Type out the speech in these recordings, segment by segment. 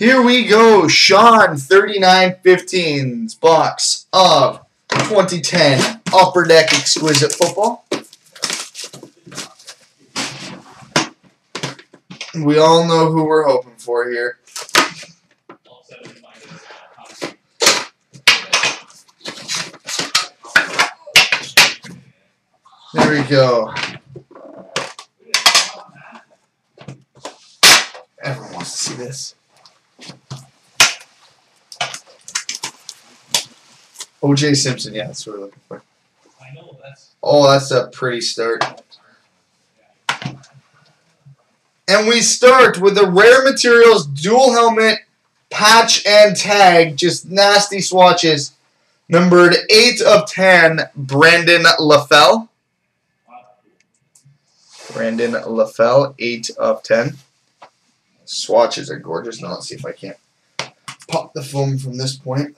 Here we go, Sean 3915's box of 2010 Upper Deck Exquisite Football. We all know who we're hoping for here. There we go. Everyone wants to see this. OJ Simpson, yeah, that's what we're looking for. I know that's Oh, that's a pretty start. And we start with the Rare Materials dual helmet, patch, and tag. Just nasty swatches. Numbered 8 of 10, Brandon LaFell. Brandon LaFell, 8 of 10. Swatches are gorgeous. Now let's see if I can't pop the foam from this point.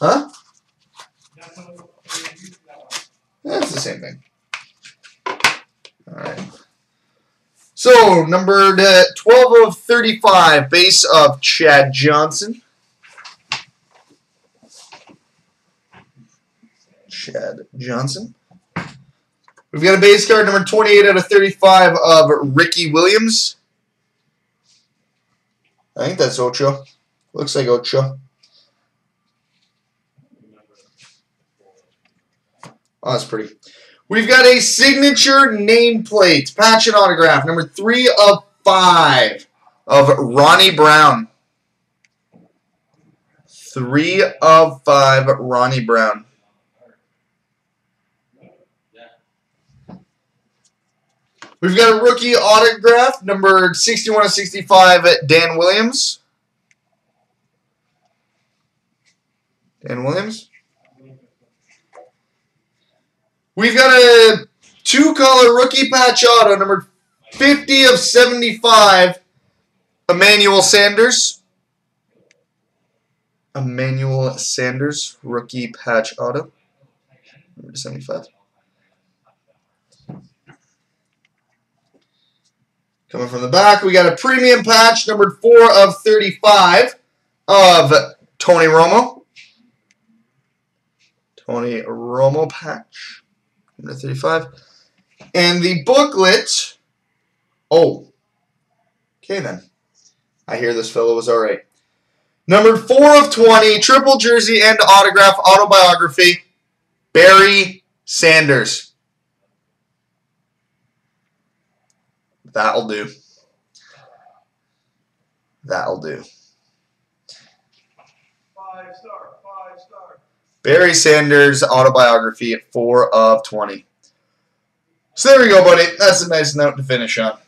Huh? That's the same thing. Alright. So, numbered uh, 12 of 35, base of Chad Johnson. Chad Johnson. We've got a base card number 28 out of 35 of Ricky Williams. I think that's Ocho. Looks like Ocho. Oh, that's pretty. We've got a signature nameplate, patch and autograph, number three of five of Ronnie Brown. Three of five, Ronnie Brown. We've got a rookie autograph, number 61 of 65, Dan Williams. Dan Williams. We've got a two-color rookie patch auto, number 50 of 75, Emmanuel Sanders. Emmanuel Sanders, rookie patch auto, number 75. Coming from the back, we got a premium patch, numbered 4 of 35, of Tony Romo. Tony Romo patch. Number 35. And the booklet. Oh. Okay, then. I hear this fellow was all right. Number 4 of 20, triple jersey and autograph autobiography, Barry Sanders. That'll do. That'll do. five star, five star. Barry Sanders autobiography at 4 of 20. So there we go, buddy. That's a nice note to finish on.